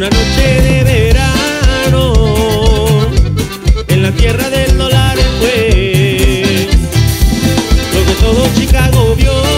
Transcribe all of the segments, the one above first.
una noche de verano en la tierra del dólar pues. fue lo que todo Chicago vio.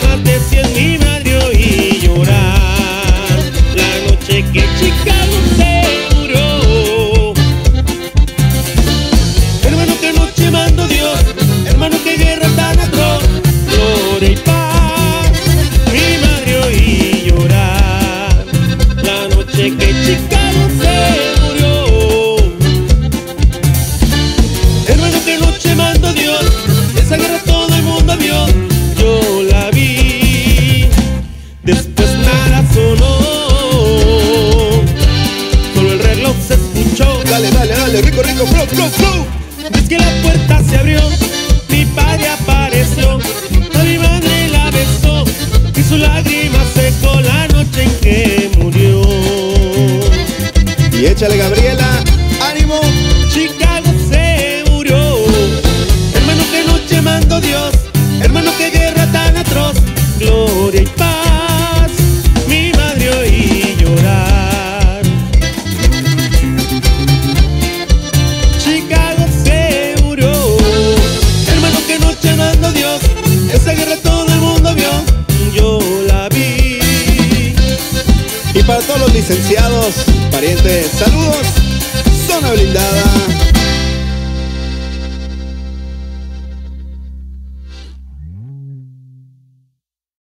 cantarte cien mil dale, rico, rico, flow, flow, flow. Es que la puerta se abrió, mi padre apareció. licenciados, parientes, saludos, zona blindada.